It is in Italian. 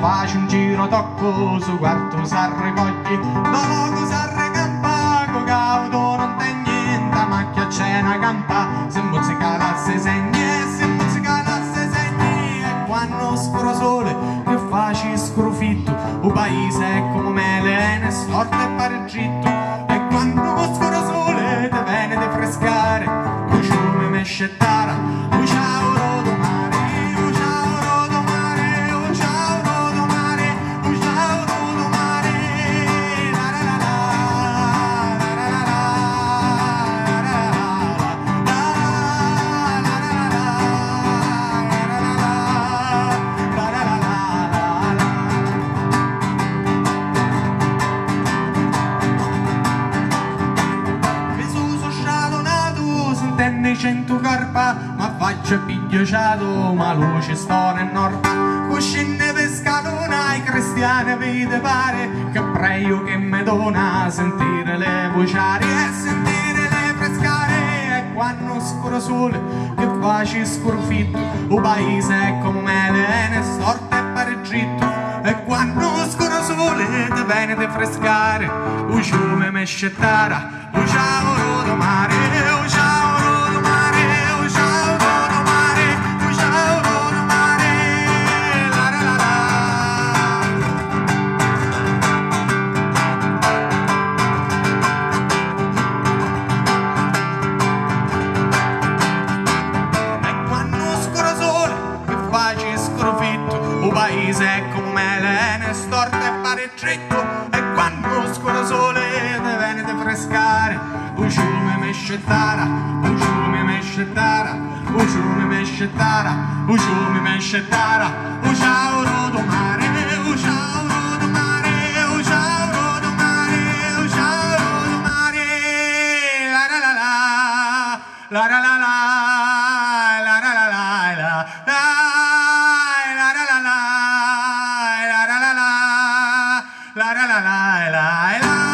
faccio un giro tocco su quarto s'arrivogli dopo s'arricampa con caudo non te niente ma che c'è una campa. Se musica la se segni se musica la se segni e quando scuro sole che faccio scrofitto. Un paese è come mele ne storte e pareggitto e quando scuro sole te viene di frescare un ciume cento carpa ma faccia pigliociato ma luce storia e norma cuscine per scalona i cristiani vede pare che prego che me dona sentire le vociare e sentire le frescare e quando scuro sole che faccia scurfitto un paese è come mele storte e pareggitto e quando scuro sole te viene di frescare un ciume me scettara do mare paese come Elena storta e pareggetto e quando scuola sole te venite frescare. Buciume me scettara buciume me scettara buciume me scettara buciume me scettara buciao do mare buciao do mare buciao rodo mare buciao rodo mare. La la la la la la la la. la la la la la la